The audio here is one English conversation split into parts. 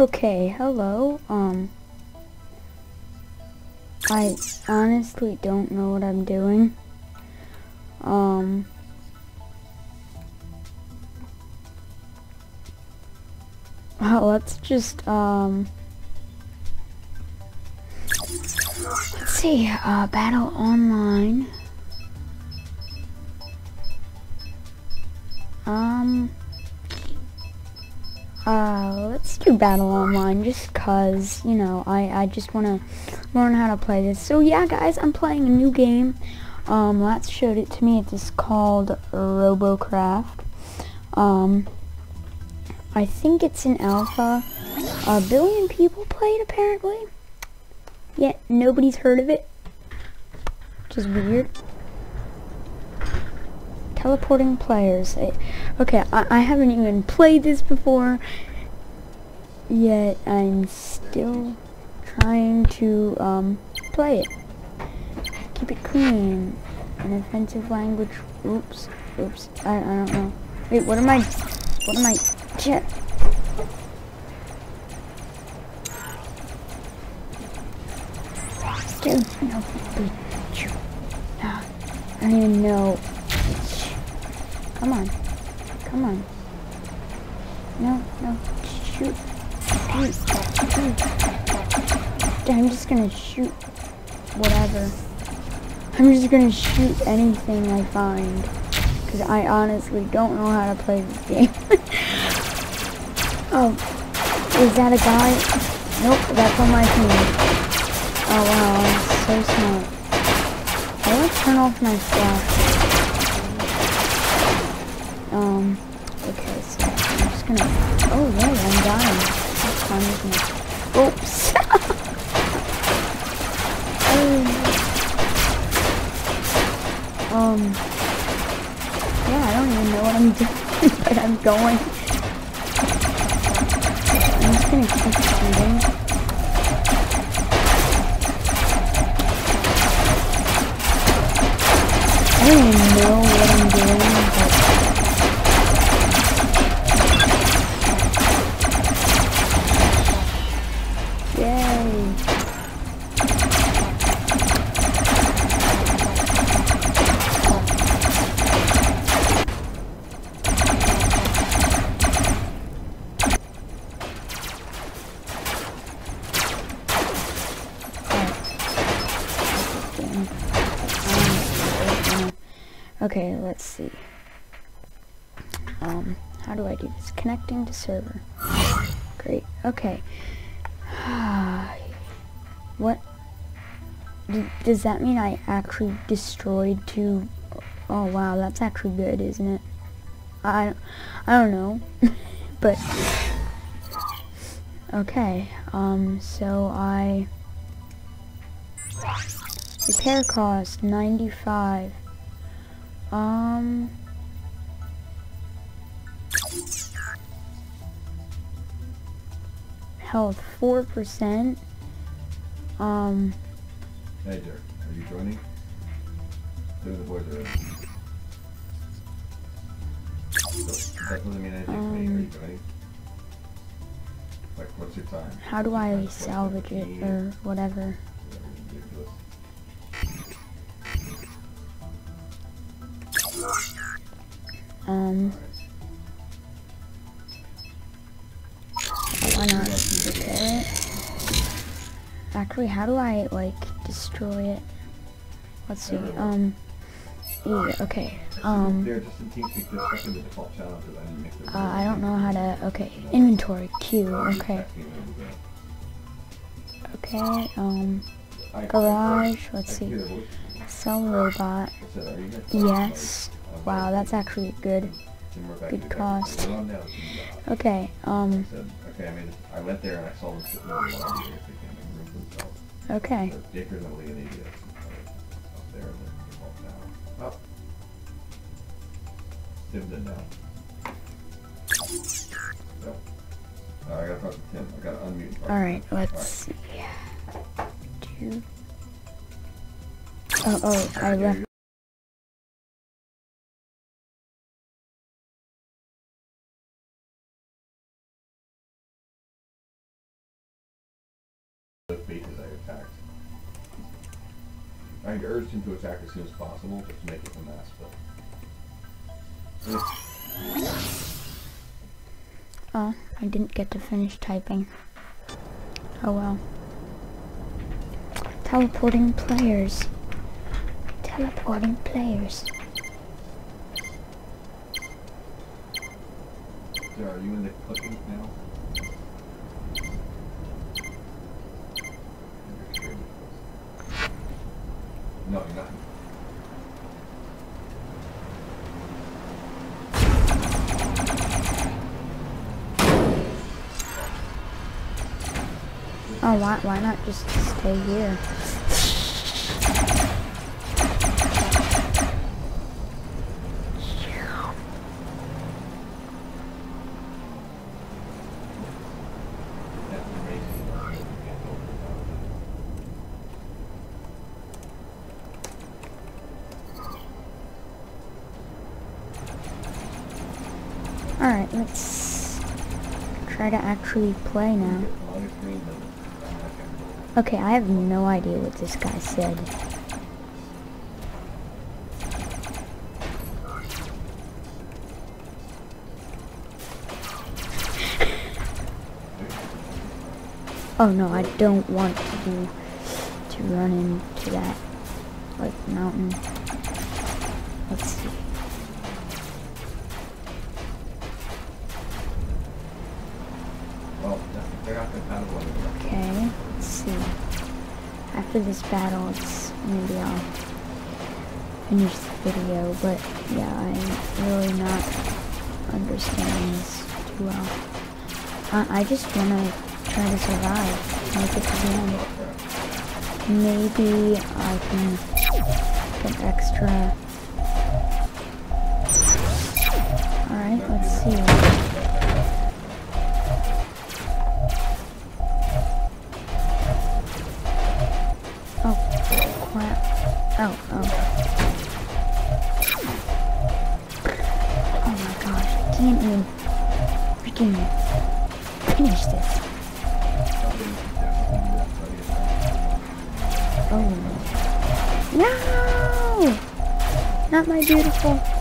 Okay, hello. Um, I honestly don't know what I'm doing. Um, well, let's just, um, let's see, uh, battle online. Um, uh, let's do battle online just cause, you know, I, I just want to learn how to play this. So yeah, guys, I'm playing a new game. Um, Lats showed it to me. It's called RoboCraft. Um, I think it's in alpha. A billion people played apparently. Yet nobody's heard of it. Which is weird teleporting players. Okay, I, I haven't even played this before, yet I'm still trying to um, play it. Keep it clean. An offensive language. Oops. Oops. I, I don't know. Wait, what am I? What am I? Shit. Dude, no, no, I don't even know Come on. Come on. No, no. Shoot. Shoot. I'm just gonna shoot whatever. I'm just gonna shoot anything I find. Because I honestly don't know how to play this game. oh. Is that a guy? Nope, that's on my team. Oh wow, so smart. I want to turn off my flash. Um, okay, so I'm just gonna, oh yeah, I'm dying. Oops. oh. Um, yeah, I don't even know what I'm doing, but I'm going. I'm just gonna keep shooting. I don't even know what I'm doing, Connecting to server. Great. Okay. what? D does that mean I actually destroyed two? Oh wow, that's actually good, isn't it? I, I don't know, but okay. Um, so I repair cost 95. Um. Health, 4%. Um. Hey, Dirk, are you joining? Of the boys are in. So, that doesn't mean anything um, to me. Are you um, joining? Like, what's your time? How do I salvage it or whatever? Um, Actually, how do I, like, destroy it? Let's see, um, yeah, okay, um, uh, I don't know how to, okay, inventory, Q, okay. Okay, um, garage, let's see, sell robot, yes, Wow, that's actually good. Good cost. Okay, um. Okay, I mean, I went there and I saw them Okay. Dickers and Lee and up there and they're. Up. Tim's down. Yep. Uh, I gotta talk to Tim. I gotta unmute. Alright, let's right. see. Two. Oh, oh, I left. As soon as possible, to make it a mess, but... Oh, I didn't get to finish typing. Oh well. Teleporting players. Teleporting players. So are you in the cooking now? No, you're not. Oh, why, why not just stay here? Alright, let's try to actually play now. Minus green, then I'm not gonna go. Okay, I have no idea what this guy said. Oh no, I don't want to to run into that like mountain. Let's see. After this battle, it's maybe I'll finish the video, but yeah, I'm really not understanding this too well. I, I just want to try to survive, the end. Maybe I can get extra. Alright, let's see. My beautiful.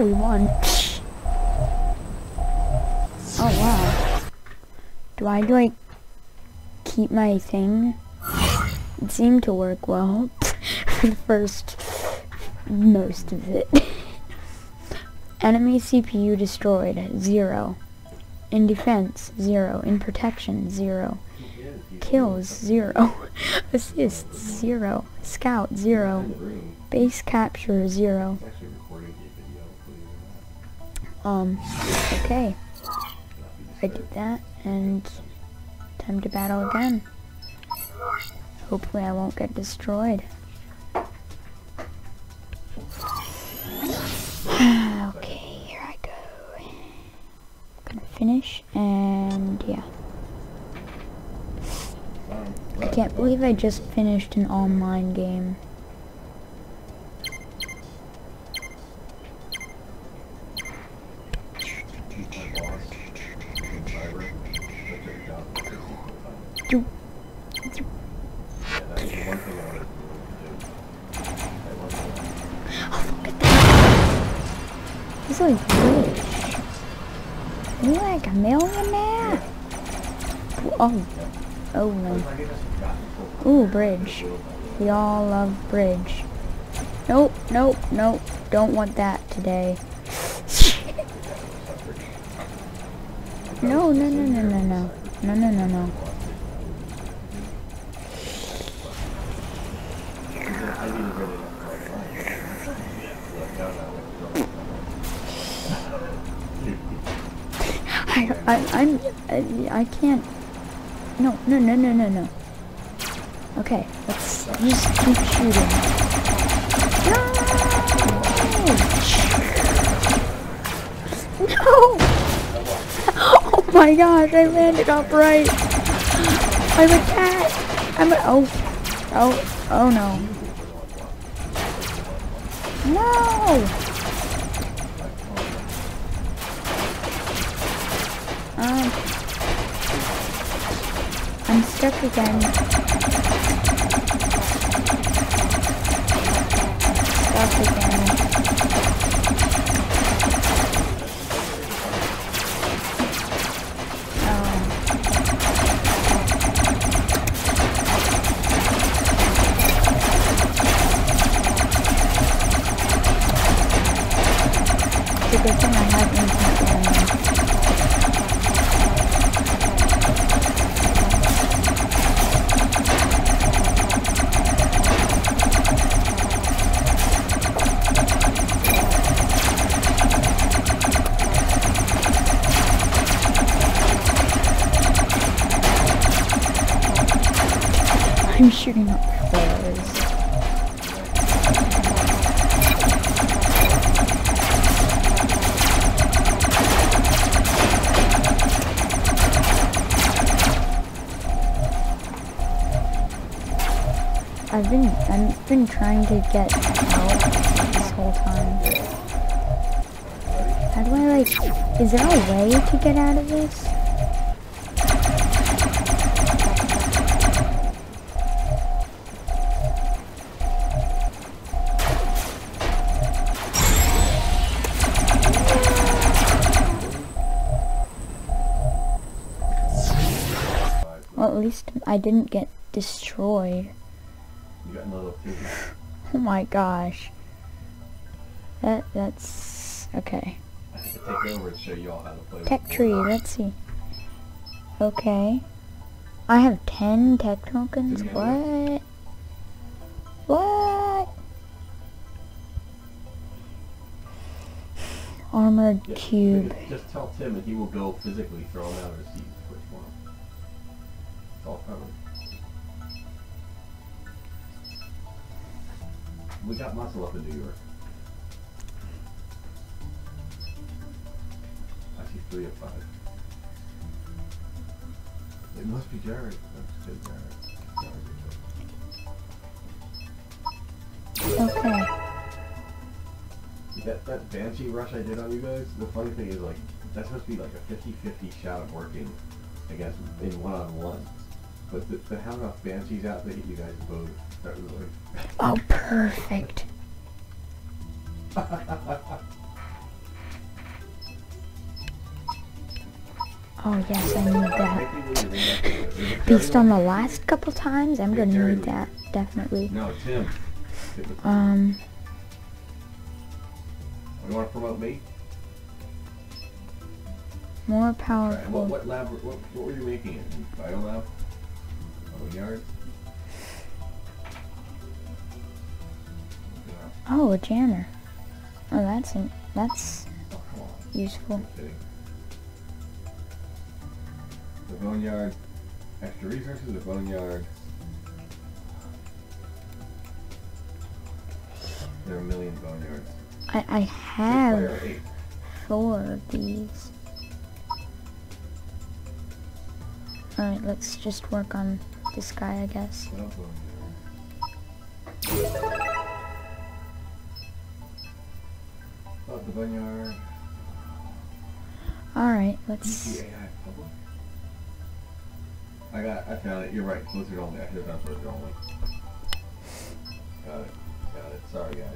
Oh, we won. Oh, wow. Do I, like, keep my thing? It seemed to work well for the first most of it. Enemy CPU destroyed, zero. In defense, zero. In protection, zero. Kills, zero. Assists, zero. Scout, zero. Base capture, zero. Um, okay. I did that, and time to battle again. Hopefully I won't get destroyed. okay, here I go. Gonna finish, and yeah. I can't believe I just finished an online game. He's my boss. In cyber. That's your job. Do- Yeah, that was the one thing I wanted to do. I wanted Oh, look at that! Like rich. He's like a millionaire. Oh, oh no. Ooh, bridge. We all love bridge. Nope, nope, nope. Don't want that today. no, no, no, no, no, no. No, no, no, no. I, I, I'm, I, I can't. No, no, no, no, no, no. Okay, let's just keep shooting. No! No! Oh my gosh, I landed upright. I'm a cat. I'm a, oh, oh, oh no. No! Stuck again. I'm shooting up flares. I've been I've been trying to get out this whole time. How do I like is there a way to get out of this? Least I didn't get destroyed. You got another two. Oh my gosh. That that's okay. I have to take over and show you all how to play. Tech tree, let's see. Okay. I have 10 tech tokens. What? What? Armored Yeah, cube. Just tell Tim and he will go physically throw him out of his seat. Which one? It's all covered. We got muscle up in New York. I see three of five. It must be Jared. That's good, Jared. Jared. Okay. That, that Banshee rush I did on you guys, the funny thing is like, that's supposed to be like a 50-50 shot of working against in one-on-one. But to, to have enough Banshees out to hit you guys both, that was like... Oh, perfect. Oh yes, I need that. Based on the last couple times, I'm gonna need that, definitely. No, Tim. Um, you want to promote me? more Alright, what, powerful. what lab, what, what were you making? Bio lab? Oh, yard? Oh, a jammer. Oh, that's in, that's useful. The boneyard, extra resources, the boneyard. There are a million boneyards. I I have four of these. All right, let's just work on this guy, I guess. No boneyard. Oh, the boneyard. All right, let's. I got, I found it. You're right. Blizzard only. I should have done Blizzard only. Got it. Got it. Sorry, guys.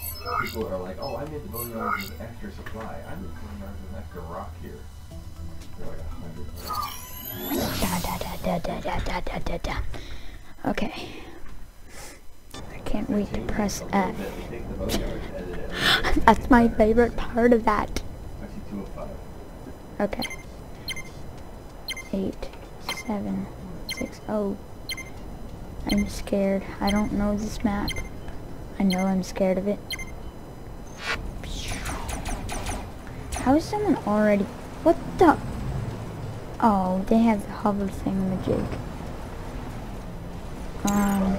It's, people are like, oh, I made the boneyards with extra supply. I made the boneyards with extra rock here. They're like a hundred. Da da da da da da da da da da. Okay. I can't wait to press F. That's my favorite part of that. Okay. Eight, seven, six. Oh. I'm scared. I don't know this map. I know I'm scared of it. How is someone already... What the... Oh, they have the hover thingamajig. Um...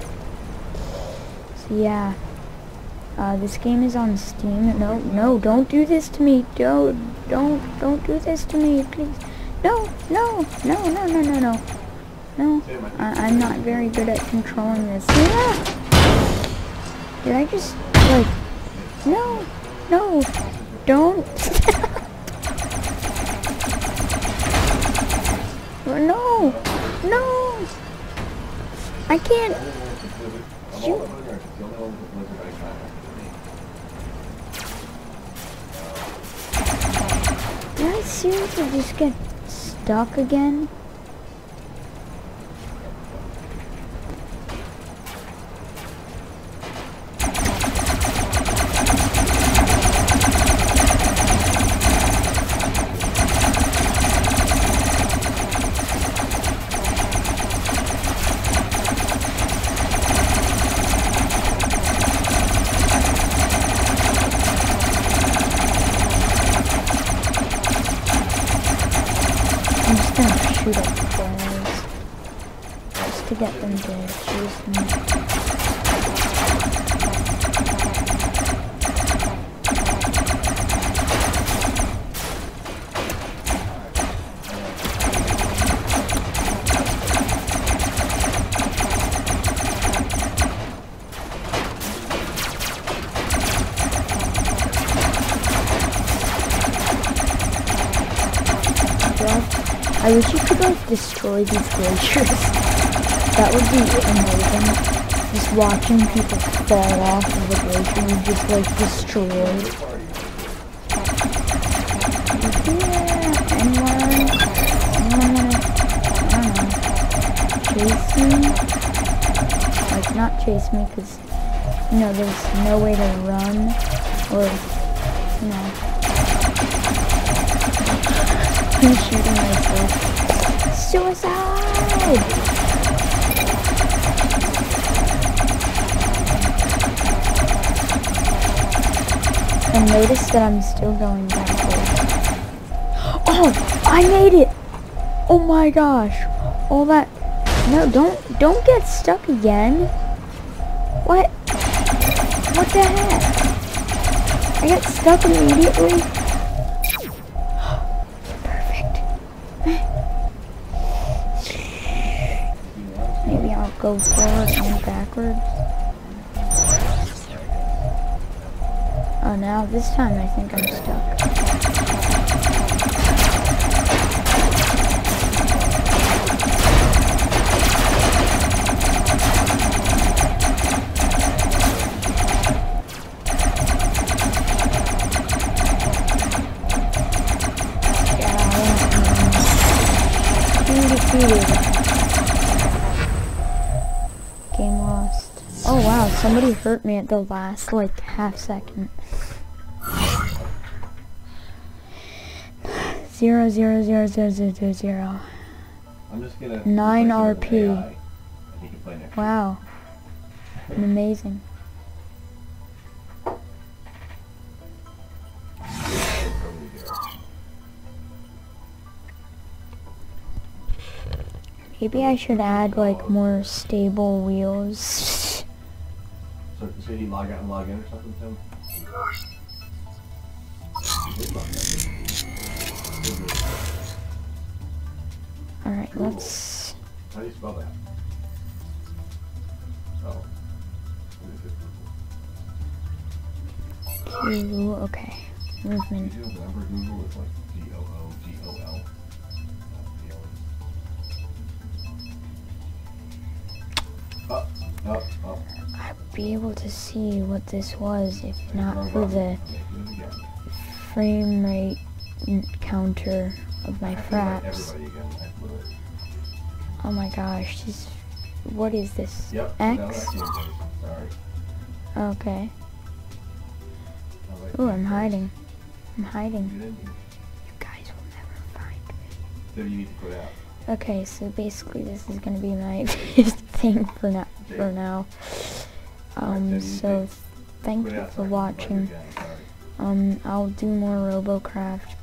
So yeah. Uh, this game is on Steam. No, no, don't do this to me. Don't, don't, don't do this to me, please. No, no, no, no, no, no, no. No, I, I'm not very good at controlling this. Yeah! Did I just, like, no, no, don't. no. I can't. You. Did I seriously just get stuck again? I wish you could like destroy these glaciers. that would be amazing. Just watching people fall off of the glacier you just like destroy. Yeah, anyone? Anyone wanna, chase me? Like not chase me because, you know, there's no way to run or, you know, shooting And notice that I'm still going backwards. Oh, I made it! Oh my gosh. All that, no, don't, don't get stuck again. What? What the heck? I got stuck immediately. Perfect. Maybe I'll go forward and backwards. Oh, now this time I think I'm stuck. Game lost. Oh wow, somebody hurt me at the last like half second. Zero zero zero zero zero zero zero. I'm just gonna. Nine replace it with RP. AI. I think you play next Wow. Amazing. Maybe I should add like more stable wheels. So, so you log out and log in or something, Tim? Let's How do you spell that? Oh. What is okay. Movement. Google. I'd be able to see what this was if not for the frame rate counter of my fraps. I blew it. Oh my gosh, this what is this? Yep. X? Sorry. Okay. Oh. Ooh, I'm hiding. I'm hiding. You guys will never find me. So you need to quit out. Okay, so basically this is gonna be my thing for now. For now. Um, so thank you for I can invite you watching. Um, I'll do more RoboCraft,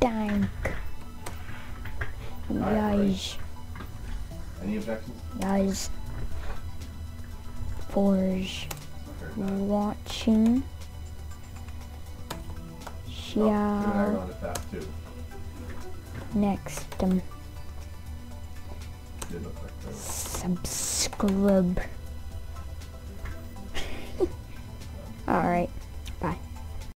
tank. Guys. Any objections? Guys. Forge. watching. Yeah. Oh, Next. Um, subscribe.